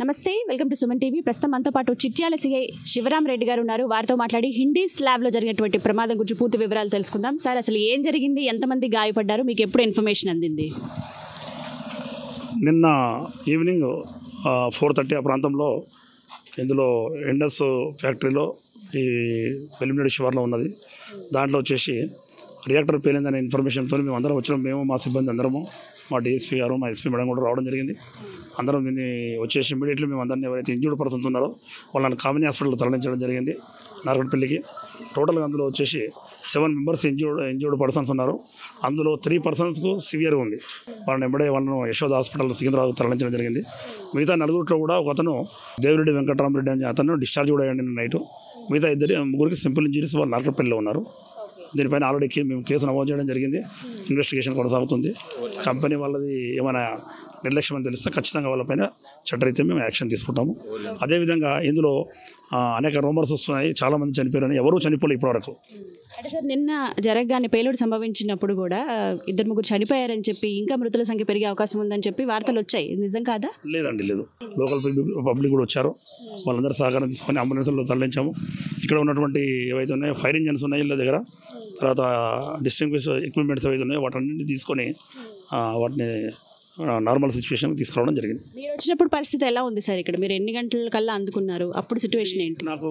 నమస్తే welcome to Suman TV. ప్రస్తుతం మనతో పాటు చిట్యాల సిఐ శివరాం రెడ్డి గారు ఉన్నారు. వారితో మాట్లాడి హిందీ స్లాబ్లో లో జరిగినటువంటి ప్రమాదం గురించి పూర్తి వివరాలు తెలుసుకుందాం. సార్ అసలు ఏం జరిగింది? ఎంతమంది గాయపడ్డారు? మీకు ఎప్పుడు ఇన్ఫర్మేషన్ అందింది? నిన్న ఈవినింగ్ ఫోర్ థర్టీ ఆ ప్రాంతంలో ఇందులో ఎండస్ ఫ్యాక్టరీలో ఈ వెలిమినేడు శివార్లో ఉన్నది. దాంట్లో వచ్చేసి రియాక్టర్ పేలిందనే ఇన్ఫర్మేషన్తో మేము అందరం వచ్చినాం. మేము మా సిబ్బంది అందరము మా డిఎస్పీ గారు మా ఎస్పీ మేడం కూడా రావడం జరిగింది. అందరం దీన్ని వచ్చేసి ఇమీడియట్లీ మేము అందరినీ ఎవరైతే ఇంజూర్డ్ పర్సన్స్ ఉన్నారో వాళ్ళని కామినీ హాస్పిటల్ తరలించడం జరిగింది నార్గడ్పల్లికి టోటల్గా అందులో వచ్చేసి seven members injured injured persons ఉన్నారు అందులో త్రీ పర్సన్స్కు సివియర్ ఉంది. వాళ్ళని ఎంబడే వాళ్ళను యశోద హాస్పిటల్ సికింద్రాబాద్ తరలించడం జరిగింది. మిగతా నలుగురిలో కూడా ఒక అతను దేవిరెడ్డి వెంకటరామరెడ్డి అని అతను డిశ్చార్జ్ కూడా అయ్యండి నైట్ మిగతా ఇద్దరు ముగ్గురికి సింపుల్ ఇంజరీస్ వాళ్ళు నార్కపల్లిలో ఉన్నారు. దీనిపైన ఆల్రెడీ మేము కేసు నమోదు చేయడం జరిగింది. ఇన్వెస్టిగేషన్ కొనసాగుతుంది. కంపెనీ వాళ్ళది ఏమైనా నిర్లక్ష్యం అని తెలిస్తే ఖచ్చితంగా వాళ్ళపైన చట్టరీత్యా మేము యాక్షన్ తీసుకుంటాము. అదేవిధంగా ఇందులో అనేక రూమర్స్ వస్తున్నాయి. చాలామంది చనిపోయారని ఎవరూ చనిపోలేదు ఇప్పటివరకు. అంటే సార్ నిన్న జరగగానే పేలుడు సంభవించినప్పుడు కూడా ఇద్దరు ముగ్గురు చనిపోయారని చెప్పి ఇంకా మృతుల సంఖ్య పెరిగే అవకాశం ఉందని చెప్పి వార్తలు వచ్చాయి. నిజం కాదా? లేదండి లేదు. లోకల్ పబ్లిక్ పబ్లిక్ కూడా వచ్చారు. వాళ్ళందరూ సహకారం తీసుకొని అంబులెన్స్లో తరలించాము. ఇక్కడ ఉన్నటువంటి ఏవైతే ఉన్నాయో ఫైర్ ఇంజన్స్ ఉన్నాయి ఇళ్ళ దగ్గర. తర్వాత డిస్టింగ్విష్ ఎక్విప్మెంట్స్ ఏవైతే ఉన్నాయో వాటన్నింటినీ తీసుకొని ఆ, వాటిని నార్మల్ సిచ్యువేషన్కి తీసుకురావడం జరిగింది. మీరు వచ్చినప్పుడు పరిస్థితి ఎలా ఉంది సార్ ఇక్కడ? మీరు ఎన్ని గంటల కల్లా అందుకున్నారు? అప్పుడు సిచ్యువేషన్ ఏంటి? నాకు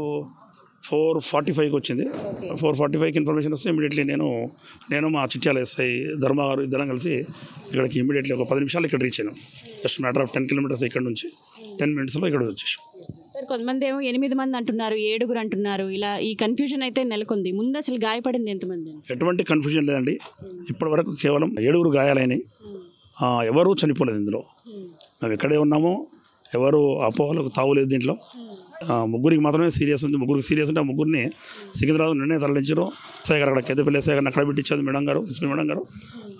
ఫోర్ ఫార్టీ ఫైవ్కి వచ్చింది. ఫోర్ ఫార్టీ ఫైవ్కి ఇన్ఫర్మేషన్ వస్తే ఇమీడియట్లీ నేను నేను మా చిట్యాల ఎస్ఐ ధర్మ గారు ఇద్దరం కలిసి ఇక్కడికి ఇమీడియట్లీ ఒక పది నిమిషాలు ఇక్కడ రీచ్ అయినాం. Just matter of ten kilometers ఇక్కడ నుంచి టెన్ మినిట్స్లో ఇక్కడ వచ్చేసాం. సార్ కొంతమంది ఏమో ఎనిమిది మంది అంటున్నారు ఏడుగురు అంటున్నారు. ఇలా ఈ కన్ఫ్యూజన్ అయితే నెలకొంది. ముందు అసలు గాయపడింది ఎంతమంది? ఎటువంటి కన్ఫ్యూజన్ లేదండి. ఇప్పటి వరకు కేవలం ఏడుగురు గాయాలైనవి ఆ, ఎవరూ చనిపోలేదు ఇందులో. మేము. ఇక్కడే ఉన్నాము ఎవరు అపోహలకు తావులేదు దీంట్లో. ముగ్గురికి మాత్రమే సీరియస్ ఉంది. ముగ్గురికి సీరియస్ ఉంటే ఆ ముగ్గురిని సికింద్రాబాద్ నిన్నే తరలించారు. ఎస్ఐ గారు అక్కడ కేదపల్లి ఎస్ఐ గారిని అక్కడ పెట్టించారు మేడం గారు ఎస్పీ మేడం గారు.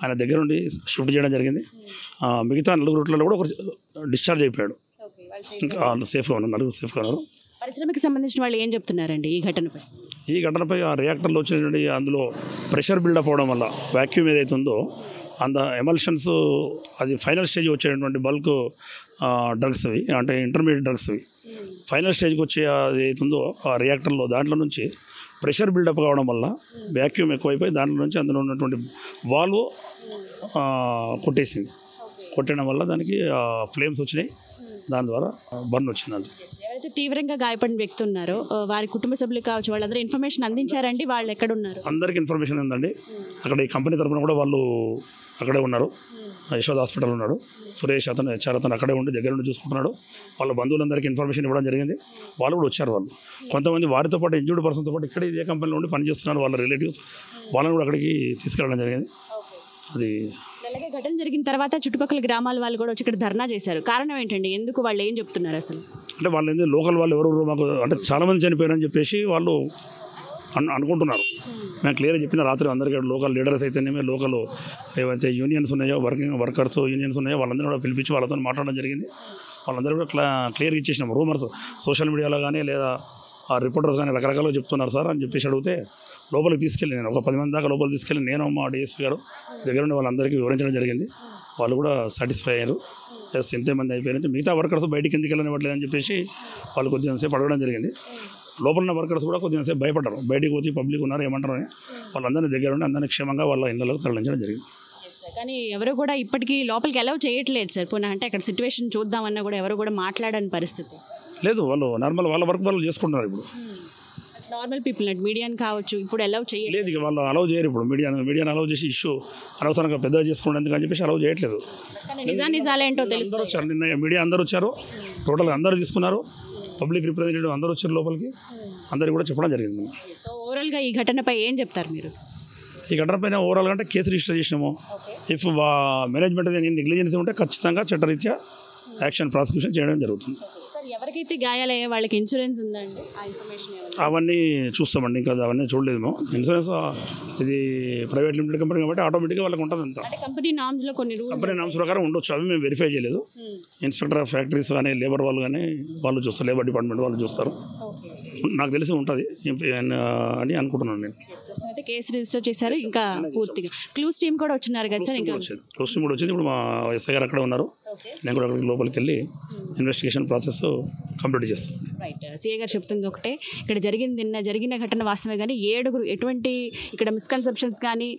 ఆయన దగ్గర ఉండి షిఫ్ట్ చేయడం జరిగింది. మిగతా నలుగురు రూట్లలో కూడా ఒకరు డిశ్చార్జ్ అయిపోయాడు. వాళ్ళు సేఫ్గా ఉన్నారు నలుగురు సేఫ్గా ఉన్నారు పరిశ్రమకి సంబంధించిన వాళ్ళు ఏం చెప్తున్నారండి ఈ ఘటనపై? ఈ ఘటనపై ఆ రియాక్టర్లో వచ్చినటువంటి అందులో ప్రెషర్ బిల్డప్ అవడం వల్ల వాక్యూమ్ ఏదైతే ఉందో అంద ఎమల్షన్స్ అది ఫైనల్ స్టేజ్ వచ్చేటువంటి బల్క్ డ్రగ్స్ అవి అంటే ఇంటర్మీడియట్ డ్రగ్స్ అవి. ఫైనల్ స్టేజ్కి వచ్చే అది అవుతుందో ఆ రియాక్టర్లో దాంట్లో నుంచి ప్రెషర్ బిల్డప్ కావడం వల్ల వ్యాక్యూమ్ ఎక్కువైపోయి దాంట్లో నుంచి అందులో ఉన్నటువంటి వాల్వ్ కొట్టేసింది. కొట్టడం వల్ల దానికి ఫ్లేమ్స్ వచ్చినాయి. దాని ద్వారా బర్న్ వచ్చింది అంతే ఎవరైతే తీవ్రంగా గాయపడిన వ్యక్తి ఉన్నారో వారి కుటుంబ సభ్యులు కావచ్చు వాళ్ళందరూ ఇన్ఫర్మేషన్ అందించారండి వాళ్ళు ఎక్కడ ఉన్నారు అందరికీ ఇన్ఫర్మేషన్ ఉందండి. అక్కడ ఈ కంపెనీ తరపున కూడా వాళ్ళు అక్కడే ఉన్నారు. యశోద హాస్పిటల్ ఉన్నాడు. సురేష్ అతను హెచ్ఆర్ అతను అక్కడే ఉండి దగ్గర ఉండి చూసుకుంటున్నాడు. వాళ్ళ బంధువులందరికీ ఇన్ఫర్మేషన్ ఇవ్వడం జరిగింది. వాళ్ళు కూడా వచ్చారు వాళ్ళు. కొంతమంది వారితో పాటు ఇంజూర్డ్ పర్సన్తో పాటు ఇక్కడ ఇదే కంపెనీలో ఉండి పనిచేస్తున్నారు వాళ్ళ రిలేటివ్స్. వాళ్ళని కూడా అక్కడికి తీసుకెళ్ళడం జరిగింది. అది అలాగే ఘటన జరిగిన తర్వాత చుట్టుపక్కల గ్రామాల వాళ్ళు కూడా వచ్చి ఇక్కడ ధర్నా చేశారు. కారణం ఏంటండి? ఎందుకు వాళ్ళు ఏం చెప్తున్నారు అసలు? అంటే వాళ్ళు ఏంది? లోకల్ వాళ్ళు ఎవరు మాకు అంటే చాలామంది చనిపోయారని చెప్పేసి వాళ్ళు అను అనుకుంటున్నారు. మేము క్లియర్గా చెప్పిన రాత్రి అందరికీ లోకల్ లీడర్స్ అయితేనేమి లోకల్ ఏవైతే యూనియన్స్ ఉన్నాయో వర్కింగ్ వర్కర్స్ యూనియన్స్ ఉన్నాయో వాళ్ళందరూ కూడా పిలిపించి వాళ్ళతో మాట్లాడడం జరిగింది. వాళ్ళందరూ కూడా క్లా క్లియర్గా ఇచ్చేసినాం. రూమర్స్ సోషల్ మీడియాలో కానీ లేదా ఆ రిపోర్టర్స్ అని రకరకాలుగా చెప్తున్నారు సార్ అని చెప్పేసి అడిగితే లోపలికి తీసుకెళ్ళి నేను ఒక పది మంది దాకా లోపలికి తీసుకెళ్ళి నేను మా డిఎస్పీ గారు దగ్గర ఉండి వాళ్ళందరికీ వివరించడం జరిగింది. వాళ్ళు కూడా సాటిస్ఫై అయ్యారు. ఎస్ ఎంతమంది అయిపోయారంటే మిగతా వర్కర్స్ బయటికి ఎందుకు వెళ్ళనివ్వట్లేదని చెప్పేసి వాళ్ళు కొద్దిగానేసేపు అడగడం జరిగింది. లోపల ఉన్న వర్కర్స్ కూడా కొద్దిగాసేపు భయపడ్డారు. బయటికి పోతే పబ్లిక్ ఉన్నారు ఏమంటారు అని వాళ్ళందరినీ దగ్గర ఉండి అందరినీ క్షేమంగా వాళ్ళ ఇళ్ళలోకి తరలించడం జరిగింది. కానీ ఎవరు కూడా ఇప్పటికీ లోపలికి అలౌ చేయట్లేదు సార్ పోనీ అంటే అక్కడ సిచ్యువేషన్ చూద్దామన్నా కూడా ఎవరు కూడా మాట్లాడని పరిస్థితి. లేదు వాళ్ళు నార్మల్ వాళ్ళ వర్క్ వాళ్ళు చేసుకుంటున్నారు ఇప్పుడు. నార్మల్ పీపుల్ అంటే మీడియాని కావచ్చు ఇప్పుడు అలౌ చేయలేదు లేదు ఇక వాళ్ళు అలౌ చేయరు ఇప్పుడు. మీడియా మీడియాని అలౌ చేసి ఇష్యూ అనవసరంగా పెద్దగా చేసుకోండి ఎందుకని చెప్పేసి అలౌ చేయట్లేదు. నిజా నిజాలేంటో తెలుసు అందరూ వచ్చారు. నిన్న మీడియా అందరూ వచ్చారు. టోటల్గా అందరూ తీసుకున్నారు. పబ్లిక్ రిప్రజెంటేటివ్ అందరూ వచ్చారు లోపలికి. అందరికి కూడా చెప్పడం జరిగింది. సో ఓవరాల్గా ఈ ఘటనపై ఏం చెప్తారు మీరు? ఈ ఘటన పైన ఓవరాల్గా అంటే కేసు రిజిస్టర్ చేసినాము. ఇఫ్ మేనేజ్మెంట్ నెగ్లిజెన్స్ ఉంటే ఖచ్చితంగా చట్టరీత్యా యాక్షన్ ప్రాసిక్యూషన్ చేయడం జరుగుతుంది. ఎవరికైతే గాయాలయ్యే వాళ్ళకి ఇన్సూరెన్స్ ఉందండి. ఆ ఇన్ఫర్మేషన్ ఏమన్నా? అవన్నీ చూస్తామండి ఇంకా అవన్నీ చూడలేదు మేము. ఇన్సూరెన్స్ ఇది ప్రైవేట్ లిమిటెడ్ కంపెనీ కాబట్టి ఆటోమేటిక్గా వాళ్ళకి ఉంటుంది అంత. అంటే కంపెనీ నామ్స్లో కొన్ని రూల్స్ కంపెనీ నామ్స్ ప్రకారం ఉండొచ్చు అవి మేము వెరిఫై చేయలేదు. ఇన్స్పెక్టర్ ఆఫ్ ఫ్యాక్టరీస్ కానీ లేబర్ వాళ్ళు కానీ వాళ్ళు చూస్తారు లేబర్ డిపార్ట్మెంట్ వాళ్ళు చూస్తారు. నాకు తెలిసి ఉంటుంది అని అనుకుంటున్నాను నేను. అయితే కేసు రిజిస్టర్ చేశారు ఇంకా పూర్తిగా. క్లూస్ టీమ్ కూడా వచ్చినారు కదా సార్ ఇంకా? క్లోజ్ టీమ్ కూడా వచ్చింది. ఇప్పుడు మా ఎస్ఐ గారు అక్కడ ఉన్నారు. నేను కూడా అక్కడికి లోపలికి వెళ్ళి ఇన్వెస్టిగేషన్ ప్రాసెస్ కంప్లీట్ చేస్తాను రైట్ సిఏ గారు చెప్తుంది ఒకటే ఇక్కడ జరిగింది నిన్న జరిగిన ఘటన వాస్తవమే కానీ ఏడుగురు ఎటువంటి ఇక్కడ మిస్కన్సెప్షన్స్ కానీ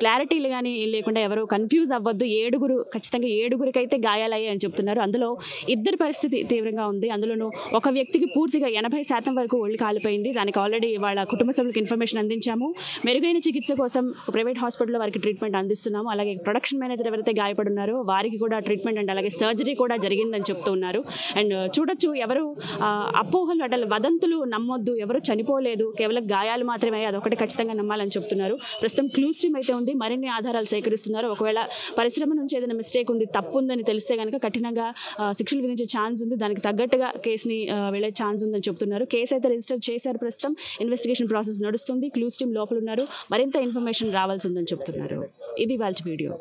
క్లారిటీలు కానీ లేకుండా ఎవరు కన్ఫ్యూజ్ అవ్వద్దు ఏడుగురు ఖచ్చితంగా ఏడుగురికైతే గాయాలయ్యాయి అని చెప్తున్నారు. అందులో ఇద్దరి పరిస్థితి తీవ్రంగా ఉంది. అందులోనూ ఒక వ్యక్తికి పూర్తిగా ఎనభై శాతం వరకు ఒళ్ళు కాలిపోయింది. దానికి ఆల్రెడీ వాళ్ళ కుటుంబ సభ్యులకు ఇన్ఫర్మేషన్ అందించాము. మెరుగైన చికిత్స కోసం ప్రైవేట్ హాస్పిటల్లో వారికి ట్రీట్మెంట్ అందిస్తున్నాము. అలాగే ప్రొడక్షన్ మేనేజర్ ఎవరైతే గాయపడున్నారో వారికి కూడా ట్రీట్మెంట్ అండ్ అలాగే సర్జరీ కూడా జరిగిందని చెప్తూ ఉన్నారు. అండ్ చూడొచ్చు ఎవరు అపోహలు అంటే వదంతులు నమ్మొద్దు ఎవరు చనిపోలేదు కేవలం గాయాలు మాత్రమే అదొకటి ఖచ్చితంగా నమ్మాలని చెప్తున్నారు. ప్రస్తుతం క్లూస్ టీమ్ అయితే ఉంది మరిన్ని ఆధారాలు సేకరిస్తున్నారు. ఒకవేళ పరిశ్రమ నుంచి ఏదైనా మిస్టేక్ ఉంది తప్పు ఉందని తెలిస్తే కనుక కఠినంగా శిక్షలు విధించే ఛాన్స్ ఉంది. దానికి తగ్గట్టుగా కేసుని వెళ్ళే ఛాన్స్ ఉందని చెప్తున్నారు. కేసు అయితే రిజిస్టర్ చేశారు ప్రస్తుతం. ఇన్వెస్టిగేషన్ ప్రాసెస్ నడుస్తుంది. క్లూస్ టీమ్ లోపల ఉన్నారు మరింత ఇన్ఫర్మేషన్ రావాల్సి ఉందని చెప్తున్నారు. ఇది వాళ్ళ వీడియో.